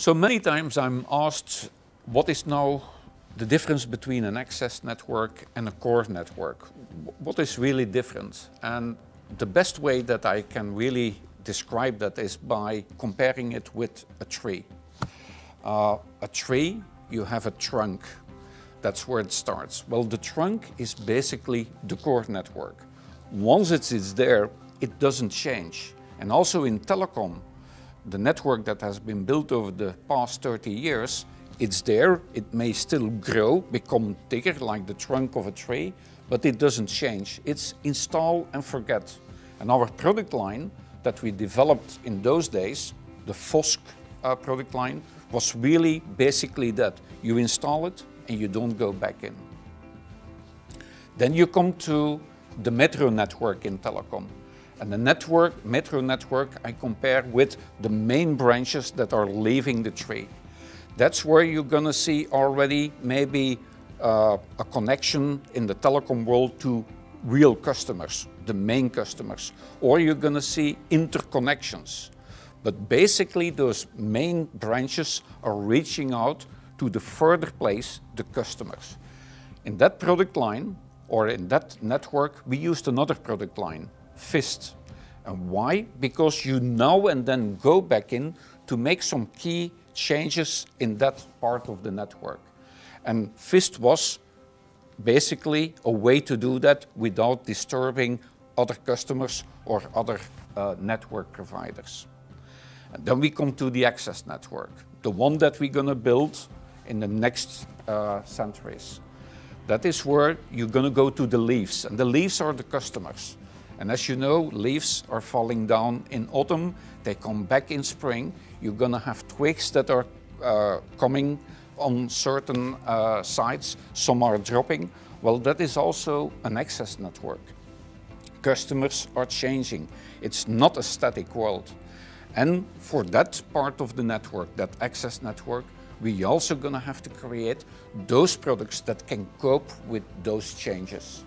So many times I'm asked what is now the difference between an access network and a core network. What is really different? And the best way that I can really describe that is by comparing it with a tree. Uh, a tree, you have a trunk. That's where it starts. Well, the trunk is basically the core network. Once it is there, it doesn't change. And also in telecom, the network that has been built over the past 30 years, it's there, it may still grow, become thicker like the trunk of a tree, but it doesn't change. It's install and forget. And our product line that we developed in those days, the FOSC uh, product line, was really basically that. You install it and you don't go back in. Then you come to the metro network in telecom. And the network, metro network, I compare with the main branches that are leaving the tree. That's where you're gonna see already maybe uh, a connection in the telecom world to real customers, the main customers, or you're gonna see interconnections. But basically those main branches are reaching out to the further place, the customers. In that product line, or in that network, we used another product line, FIST. And why? Because you now and then go back in to make some key changes in that part of the network. And FIST was basically a way to do that without disturbing other customers or other uh, network providers. And then we come to the access network, the one that we're going to build in the next uh, centuries. That is where you're going to go to the leaves, and the leaves are the customers. And as you know, leaves are falling down in autumn, they come back in spring. You're going to have twigs that are uh, coming on certain uh, sites, some are dropping. Well, that is also an access network. Customers are changing. It's not a static world. And for that part of the network, that access network, we also going to have to create those products that can cope with those changes.